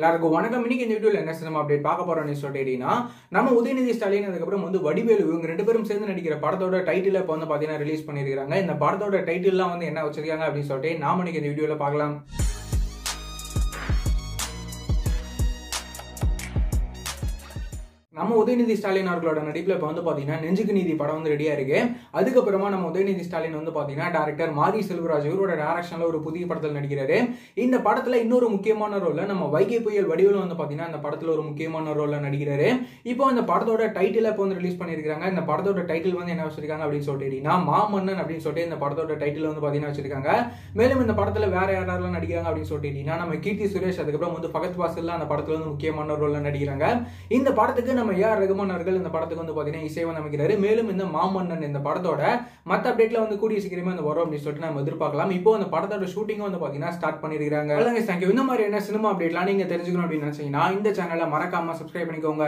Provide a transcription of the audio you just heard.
எல்லாருக்கும் வணக்கம். இன்னைக்கு இந்த வீடியோவில் என்ன சினிமா அப்டேட் பார்க்க போறோம்னு சொல்லிட்டீங்கன்னா நம்ம உதயநிதி ஸ்டாலின் அதுக்கப்புறம் வந்து வடிவேலு இவங்க ரெண்டு பேரும் சேர்ந்து நடிக்கிற படத்தோட டைட்டில் இப்போ வந்து பார்த்தீங்கன்னா ரிலீஸ் பண்ணியிருக்காங்க. இந்த படத்தோட டைட்டில்லாம் வந்து என்ன வச்சிருக்காங்க அப்படின்னு சொல்லிட்டு நாம இன்னைக்கு இந்த வீடியோவில் பார்க்கலாம். நம்ம உதயநிதி ஸ்டாலின் அவர்களோட நடிப்பில் இப்போ வந்து பார்த்தீங்கன்னா நெஞ்சுக்கு நீதி படம் வந்து ரெடியாக இருக்கு. அதுக்கப்புறமா நம்ம உதயநிதி ஸ்டாலின் வந்து பார்த்தீங்கன்னா டேரக்டர் மாரி செல்வராஜ் இவரோட டேரக்ஷனில் ஒரு புதிய படத்தில் நடிக்கிறாரு. இந்த படத்தில் இன்னொரு முக்கியமான ரோலில் நம்ம வைகை புயல் வடிவில் வந்து பார்த்தீங்கன்னா அந்த படத்தில் ஒரு முக்கியமான ரோலில் நடிக்கிறாரு. இப்போ அந்த படத்தோட டைட்டில் இப்போ வந்து ரிலீஸ் பண்ணியிருக்காங்க இந்த படத்தோட டைட்டில் வந்து என்ன வச்சிருக்காங்க அப்படின்னு சொல்லிட்டீங்கன்னா மாமன்னன் அப்படின்னு சொல்லிட்டு இந்த படத்தோட டைட்டில் வந்து பார்த்தீங்கன்னா வச்சிருக்காங்க. மேலும் இந்த படத்தில் வேற யாரெல்லாம் நடிக்கிறாங்க அப்படின்னு சொல்லிட்டீங்கன்னா நம்ம கீர்த்தி சுரேஷ் அதுக்கப்புறம் வந்து பகத் வாசல்லாம் அந்த படத்தில் வந்து முக்கியமான ரோலில் நடிக்கிறாங்க. இந்த படத்துக்கு நம்ம ஏஆர் ரகுமான் அவர்கள் இந்த படத்துக்கு வந்து பார்த்தீங்கன்னா இசைவன் அமைக்கிறாரு. மேலும் இந்த மாமன்னன் இந்த படத்தோட மற்ற அப்டேட்ல வந்து கூடிய சீக்கிரமே வந்து வரும் அப்படின்னு சொல்லிட்டு நம்ம எதிர்பார்க்கலாம். இப்போ அந்த படத்தோட ஷூட்டிங் வந்து பார்த்தீங்கன்னா ஸ்டார்ட் பண்ணிருக்காங்க இந்த மாதிரி என்ன சினிமா அப்டேட்லாம் நீங்க தெரிஞ்சுக்கணும் அப்படின்னு நினைச்சீங்கன்னா இந்த சேனலை மறக்காம சப்ஸ்கிரைப் பண்ணிக்கோங்க.